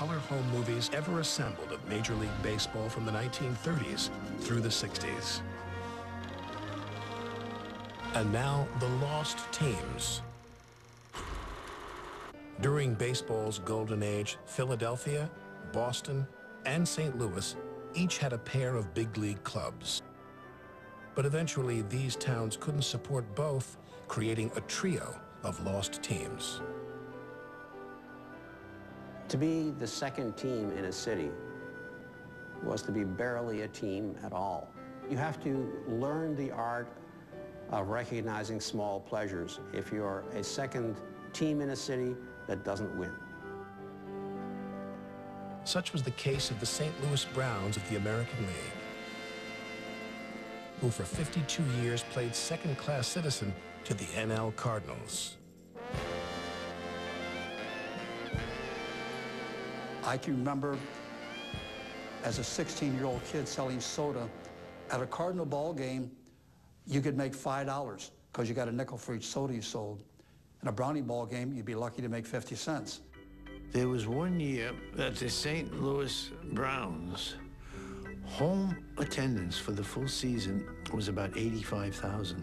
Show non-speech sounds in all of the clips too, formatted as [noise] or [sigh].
color home movies ever assembled of Major League Baseball from the 1930s through the 60s. And now, the lost teams. During baseball's golden age, Philadelphia, Boston, and St. Louis each had a pair of big league clubs. But eventually, these towns couldn't support both, creating a trio of lost teams. To be the second team in a city was to be barely a team at all. You have to learn the art of recognizing small pleasures if you're a second team in a city that doesn't win. Such was the case of the St. Louis Browns of the American League, who for 52 years played second-class citizen to the NL Cardinals. I can remember as a 16-year-old kid selling soda at a Cardinal ball game, you could make $5 because you got a nickel for each soda you sold. In a Brownie ball game, you'd be lucky to make 50 cents. There was one year that the St. Louis Browns home attendance for the full season was about 85,000.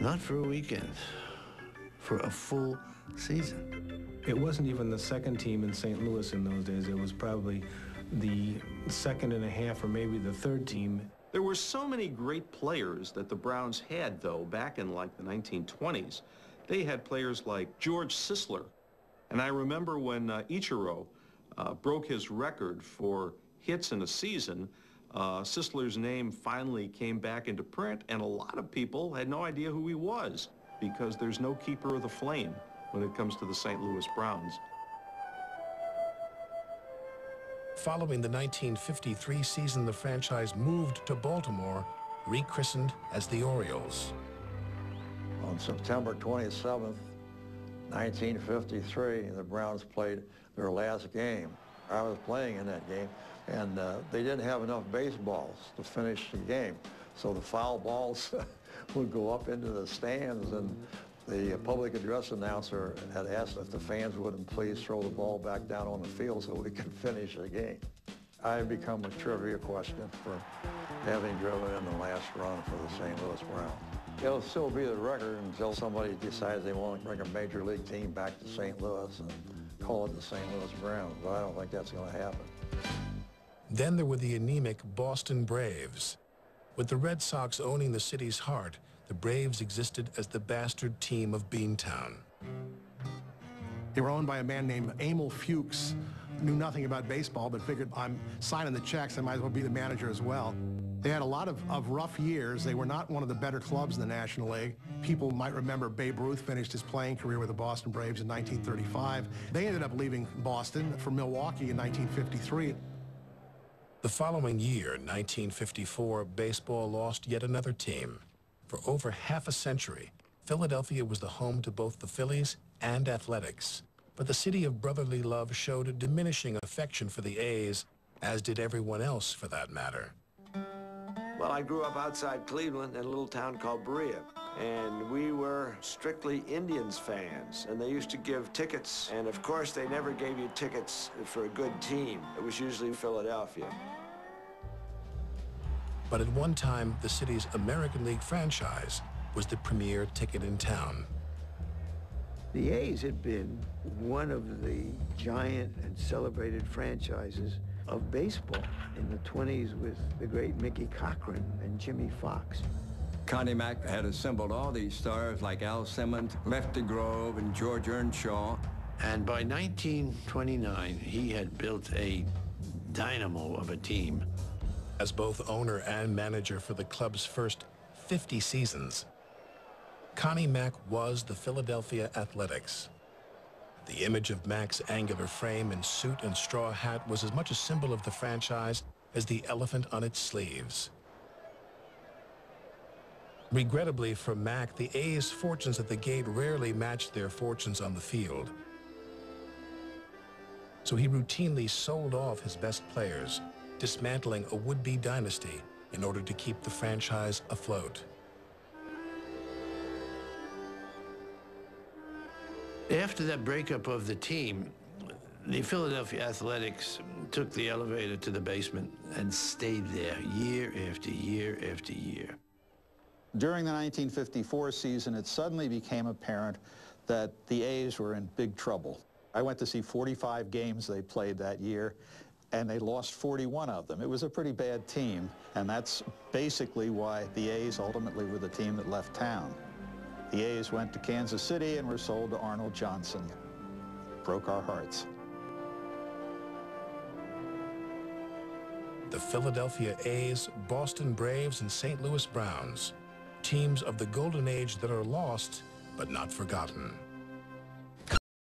Not for a weekend, for a full season. It wasn't even the second team in St. Louis in those days. It was probably the second and a half or maybe the third team. There were so many great players that the Browns had, though, back in like the 1920s. They had players like George Sisler. And I remember when uh, Ichiro uh, broke his record for hits in a season, uh, Sisler's name finally came back into print, and a lot of people had no idea who he was because there's no keeper of the flame when it comes to the St. Louis Browns. Following the 1953 season, the franchise moved to Baltimore, rechristened as the Orioles. On September 27th, 1953, the Browns played their last game. I was playing in that game, and uh, they didn't have enough baseballs to finish the game. So the foul balls [laughs] would go up into the stands, and mm-hmm. the uh, public address announcer had asked if the fans wouldn't please throw the ball back down on the field so we [laughs] could finish the game. I have become a trivia question for having driven in the last run for the St. Louis Browns. It'll still be the record until somebody decides they want to bring a major league team back to St. Louis and call it the St. Louis Browns, but I don't think that's going to happen. Then there were the anemic Boston Braves. With the Red Sox owning the city's heart, the Braves existed as the bastard team of Beantown. They were owned by a man named Emil Fuchs, knew nothing about baseball, but figured I'm signing the checks, I might as well be the manager as well. They had a lot of, of rough years. They were not one of the better clubs in the National League. People might remember Babe Ruth finished his playing career with the Boston Braves in 1935. They ended up leaving Boston for Milwaukee in 1953. The following year, 1954, baseball lost yet another team. For over half a century, Philadelphia was the home to both the Phillies and athletics. But the city of brotherly love showed a diminishing affection for the A's, as did everyone else for that matter. Well, I grew up outside Cleveland in a little town called Berea. And we were strictly Indians fans. And they used to give tickets. And of course, they never gave you tickets for a good team. It was usually Philadelphia. But at one time, the city's American League franchise was the premier ticket in town. The A's had been one of the giant and celebrated franchises of baseball in the 20s with the great Mickey Cochrane and Jimmy Foxx. Connie Mack had assembled all these stars like Al Simmons, Lefty Grove, and George Earnshaw. And by 1929, he had built a dynamo of a team. As both owner and manager for the club's first 50 seasons, Connie Mack was the Philadelphia Athletics. The image of Mack's angular frame and suit and straw hat was as much a symbol of the franchise as the elephant on its sleeves. Regrettably for Mack, the A's fortunes at the gate rarely matched their fortunes on the field. So he routinely sold off his best players, dismantling a would-be dynasty in order to keep the franchise afloat. After that breakup of the team, The Philadelphia Athletics took the elevator to the basement and stayed there year after year after year. During the 1954 season, it suddenly became apparent that the A's were in big trouble. I went to see 45 games they played that year, and they lost 41 of them. It was a pretty bad team, and that's basically why the A's ultimately were the team that left town. The A's went to Kansas City and were sold to Arnold Johnson. Broke our hearts. The Philadelphia A's, Boston Braves, and St. Louis Browns. Teams of the golden age that are lost, but not forgotten.